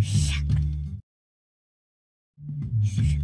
Shh. Shh.